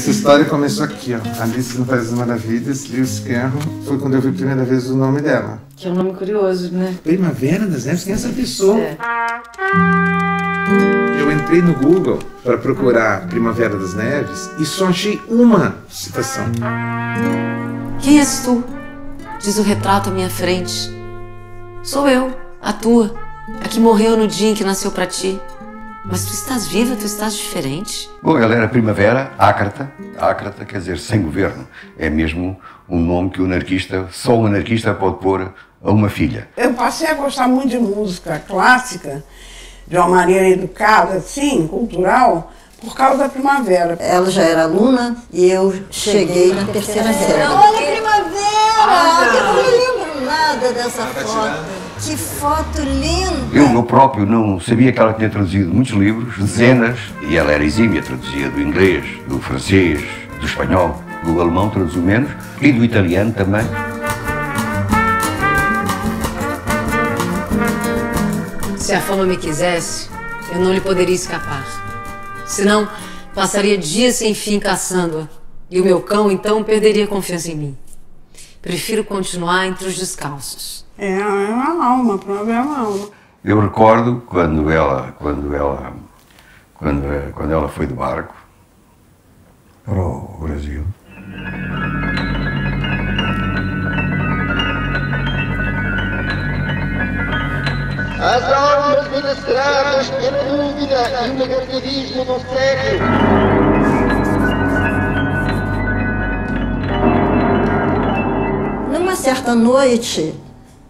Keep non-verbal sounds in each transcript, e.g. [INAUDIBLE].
Essa história começou aqui, ó. Alice no País das Maravilhas, Lewis Carroll. Foi quando eu vi a primeira vez o nome dela. Que é um nome curioso, né? Primavera das Neves, quem é essa pessoa? É. Eu entrei no Google para procurar Primavera das Neves e só achei uma citação. Quem és tu? Diz o retrato à minha frente. Sou eu, a tua, a que morreu no dia em que nasceu para ti. Mas tu estás viva, tu estás diferente. Bom, ela era primavera, ácrata. Ácrata quer dizer sem governo. É mesmo um nome que o anarquista, só o anarquista pode pôr a uma filha. Eu passei a gostar muito de música clássica, de uma maneira educada, assim, cultural, por causa da primavera. Ela já era aluna e eu cheguei na terceira série. Olha, primavera! Eu não me nada dessa foto. Que foto linda! Eu, eu próprio não sabia que ela tinha traduzido muitos livros, dezenas, e ela era exímia, traduzia do inglês, do francês, do espanhol, do alemão traduziu menos, e do italiano também. Se a fama me quisesse, eu não lhe poderia escapar. Senão, passaria dias sem fim caçando-a. E o meu cão, então, perderia confiança em mim. Prefiro continuar entre os descalços. É, é uma alma, a é uma alma. Eu recordo quando ela, quando ela, quando, quando ela foi de barco para o Brasil. As almas menestradas pela dúvida e o negativismo do século. Certa noite,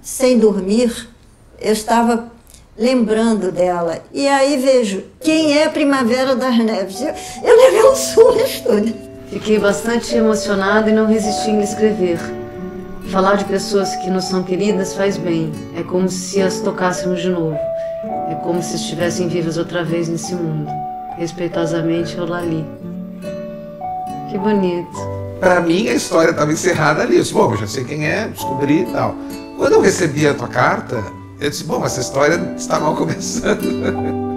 sem dormir, eu estava lembrando dela. E aí vejo, quem é Primavera das Neves? Eu, eu levei um susto. Fiquei bastante emocionada e não resisti em escrever. Falar de pessoas que nos são queridas faz bem. É como se as tocássemos de novo. É como se estivessem vivas outra vez nesse mundo. Respeitosamente, eu. Que bonito. Para mim, a história estava encerrada ali. Eu disse, bom, eu já sei quem é, descobri e tal. Quando eu recebi a tua carta, eu disse, bom, essa história está mal começando. [LAUGHS]